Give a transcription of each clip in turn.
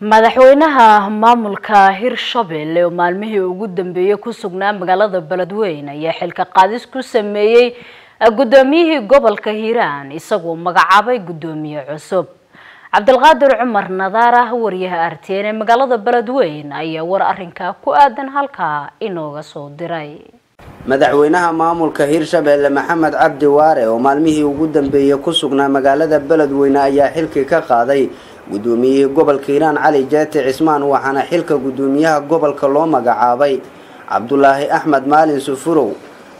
madaxweynaha maamulka hirshabelle oo maalmihii ugu dambeeyey ku sugnaa magaalada beledweyne ayaa xilka qaadis ku sameeyey guddoomiyihii gobolka hiiraan isagoo magacaabay guddoomiye cusub. Cabdilqaadir cumar nadaara wariyaha arteen ee magaalada beledweyne ayaa war arrinkaa ku aadan halkaa inooga soo diray. Madaxweynaha maamulka hirshabelle maxamed cabdi waare oo maalmihii ugu dambeeyey ku sugnaa magaalada beledweyne ayaa xilkii ka qaaday guddoomiyihii gobolka hiiraan cali jaati cismaan waxaana xilka guddoomiyaha gobolka loo magacaabay cabdulaahi axmed maalin sufurow.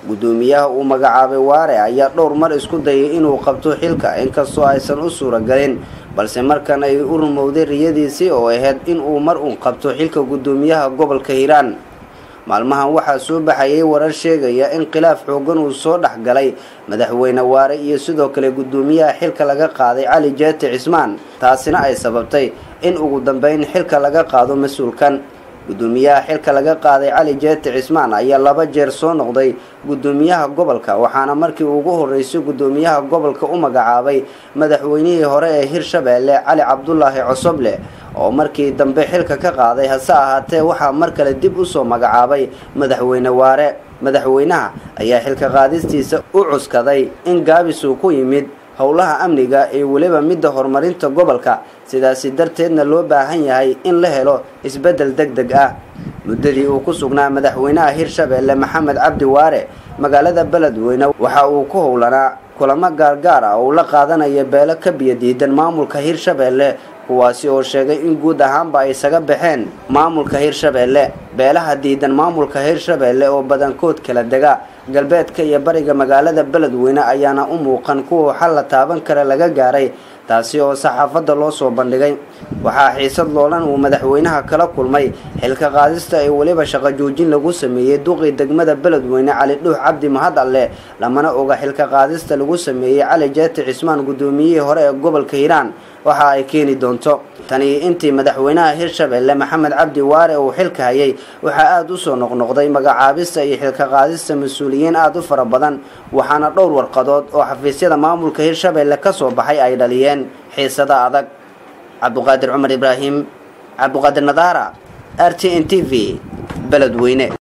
Guddoomiyaha uu magacaabay waare ayaa dhowr mar isku dayay inuu qabto xilka inkastoo aysan u suuragelin balse markan ay u rumowday riyadiisii oo ahayd in uu mar uun qabto xilka guddoomiyaha gobolka hiiraan maalmahan waxaa soo baxayay warar sheegaya in khilaaf xoogan uu soo dhex galay. Madaxweyne waare iyo sidoo kale guddoomiyaha xilka laga qaaday cali jaati cismaan taasina ay sababtay in ugu dambeyn xilka laga qaado mas'uulkan. Guddoomiyaha xilka laga qaaday cali jaati cismaan ayaa laba jeer soo noqday guddoomiyaha gobolka waxaana markii ugu horeysay guddoomiyaha gobolka u magacaabay madaxweynihii hore ee hirshabelle cali cabdulaahi cosoble oo markii dambe xilka ka qaaday hase ahaatee waxaa mar kale dib u soo magacaabay madaxweyne waare. Madaxweynaha ayaa xilka qaadistiisa u cuskaday in gaabis uu ku yimid howlaha amniga iyo weliba midda horumarinta gobolka. Sidaasi darteedna loo baahan yahay in la helo isbeddel deg deg ah. Muddadii uu ku sugnaa madaxweynaha hirshabelle maxamed cabdi waare magaalada beledweyne waxa uu ku howlanaa kulamo gaargaar ah oo la qaadanaya beelo ka biyo diidan maamulka hirshabelle kuwaasi oo sheegay in guud ahaanba ay isaga baxeen maamulka hirshabelle beelaha diidan maamulka hirshabelle oo badankood kala dega. Galbeedka iyo bariga magaalada beledweyne ayaana u muuqan kuwa xal la taaban kara laga gaaray taasi oo saxaafadda loo soo bandhigay. Waxaa xiisad loolan uu madaxweynaha kala kulmay xilka qaadista ee weliba shaqo joojin lagu sameeyey duqii degmada beledweyne cali dhuux cabdi mahad alle lamana oga xilka qaadista lagu sameeyey cali jaati cismaan guddoomiyihii hore ee gobolka hiiraan. Waxa ay keeni doonto tani intii madaxweynaha hirshabelle maxamed cabdi waare uu xilka hayay waxaa aada u soo noqnoqday magacaabista iyo xilka qaadista mas'uuliyiin aada u fara badan waxaana dhowr warqadood oo xafiisyada maamulka hirshabelle ka soo baxay ay dhaliyeen xiisada adag. Cabduqaadir cumar ibraahim cabduqaadir nadaara r t n t v beledweyne